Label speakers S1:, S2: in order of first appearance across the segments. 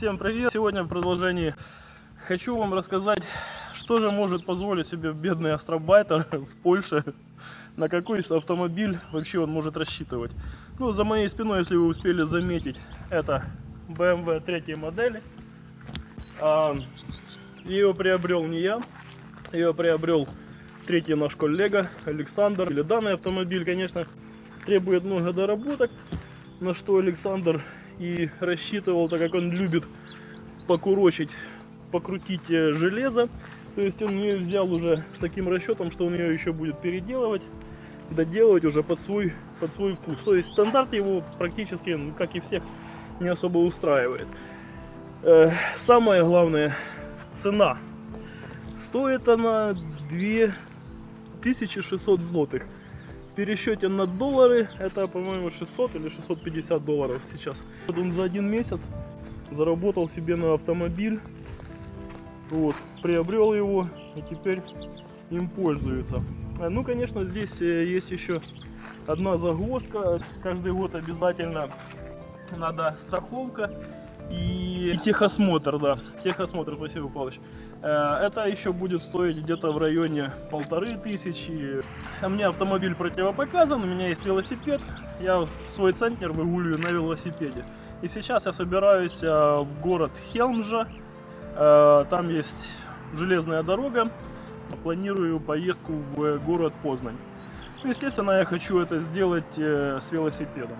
S1: Всем привет! Сегодня в продолжении хочу вам рассказать, что же может позволить себе бедный астробайтер в Польше, на какой автомобиль вообще он может рассчитывать. Ну, за моей спиной, если вы успели заметить, это BMW третьей модели. А, ее приобрел не я, ее приобрел третий наш коллега Александр. Или данный автомобиль, конечно, требует много доработок, на что Александр и рассчитывал, так как он любит покурочить, покрутить э, железо. То есть он ее взял уже с таким расчетом, что он ее еще будет переделывать, доделывать уже под свой, под свой вкус. То есть стандарт его практически, ну, как и всех, не особо устраивает. Э, самое главное, цена. Стоит она 2600 злотых. Пересчете на доллары это, по-моему, 600 или 650 долларов сейчас. Вот он за один месяц заработал себе на автомобиль. Вот, приобрел его и теперь им пользуется. А, Ну, конечно, здесь э, есть еще одна загвоздка. Каждый год обязательно надо страховка и техосмотр, да. Техосмотр, спасибо, Павлович. Э, Это еще будет стоить где-то в районе полторы тысячи. А мне автомобиль противопоказан, у меня есть велосипед. Я свой центнер выгуливаю на велосипеде. И сейчас я собираюсь э, в город Хелмжа. Э, Там есть железная дорога. Планирую поездку в город Познань. Ну, естественно, я хочу это сделать с велосипедом.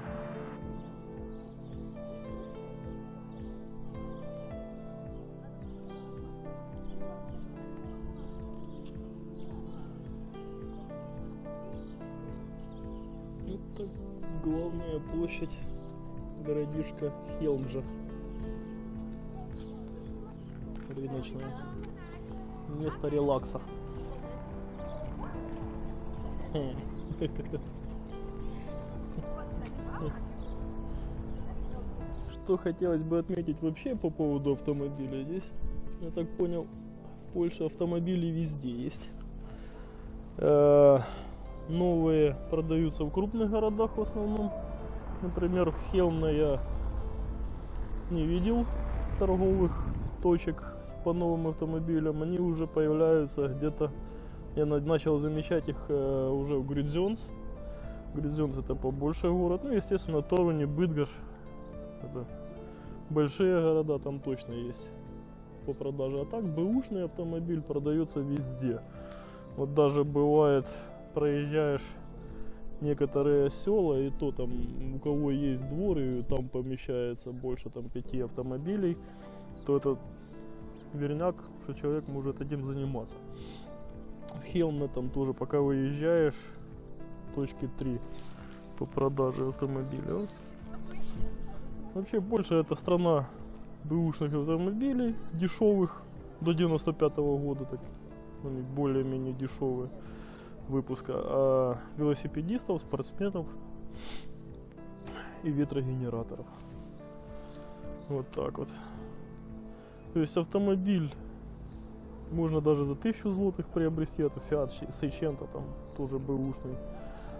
S1: Это главная площадь городишка Хелмжа. Рыночная. Место релакса. Что хотелось бы отметить вообще по поводу автомобиля здесь, я так понял, в Польше автомобили везде есть. Новые продаются в крупных городах в основном. Например, в Хелмне я не видел торговых точек по новым автомобилям. Они уже появляются где-то. Я на- начал замечать их э, уже в Грюдзенс. Грюдзенс это побольше город. Ну, естественно, Торуни, Быдгаш. Это большие города там точно есть по продаже. А так, бэушный автомобиль продается везде. Вот даже бывает, проезжаешь некоторые села, и то там у кого есть двор, и там помещается больше там пяти автомобилей, то этот верняк, что человек может этим заниматься. В Хелме там тоже, пока выезжаешь, точки 3 по продаже автомобиля. Вообще больше это страна бэушных автомобилей, дешевых, до 95 года, так более-менее дешевые выпуска, а велосипедистов, спортсменов и ветрогенераторов. Вот так вот. То есть автомобиль можно даже за 1000 злотых приобрести, это Fiat Seicento, там тоже бэушный.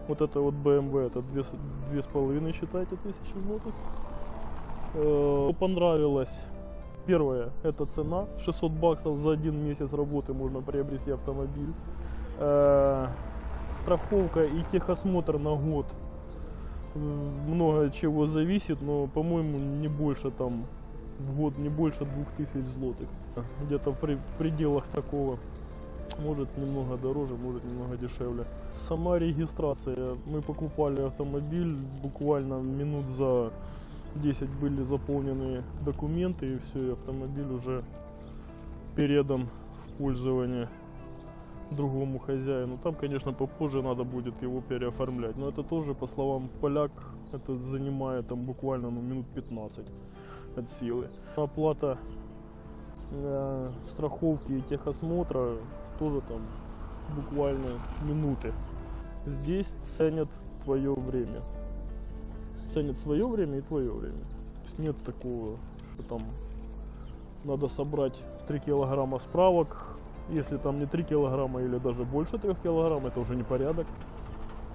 S1: Вот это вот BMW, это с- две с половиной, считайте, тысячи злотых. Э, понравилось Первое, это цена. 600 баксов за один месяц работы можно приобрести автомобиль. Э, страховка и техосмотр на год. Много чего зависит, но, по-моему, не больше там в год, не больше 2000 злотых. Где-то в при- пределах такого. Может немного дороже, может немного дешевле. Сама регистрация. Мы покупали автомобиль буквально минут за 10 были заполнены документы и все, и автомобиль уже передан в пользование другому хозяину. Там, конечно, попозже надо будет его переоформлять. Но это тоже, по словам поляк, это занимает там буквально ну, минут 15 от силы. Оплата э, страховки и техосмотра тоже там буквально минуты. Здесь ценят твое время. Ценят свое время и твое время. То есть нет такого, что там надо собрать 3 килограмма справок. Если там не 3 килограмма или даже больше 3 килограмм, это уже не порядок.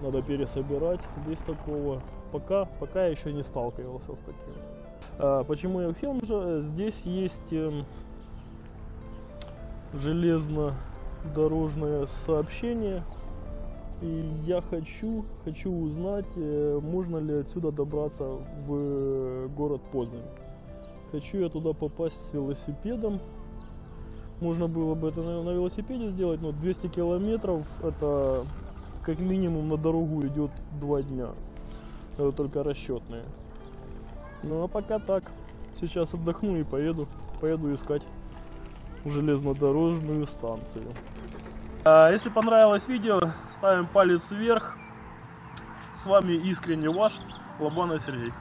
S1: Надо пересобирать. Здесь такого пока, пока еще не сталкивался с таким. А, почему я в Хелмже? Здесь есть эм, железнодорожное сообщение. И я хочу, хочу узнать, э, можно ли отсюда добраться в город Познань. Хочу я туда попасть с велосипедом. Можно было бы это на, велосипеде сделать, но 200 километров это как минимум на дорогу идет два дня. Это только расчетные. Ну а пока так. Сейчас отдохну и поеду. Поеду искать железнодорожную станцию. А, Если понравилось видео, ставим палец вверх. С вами искренне ваш Лобанов Сергей.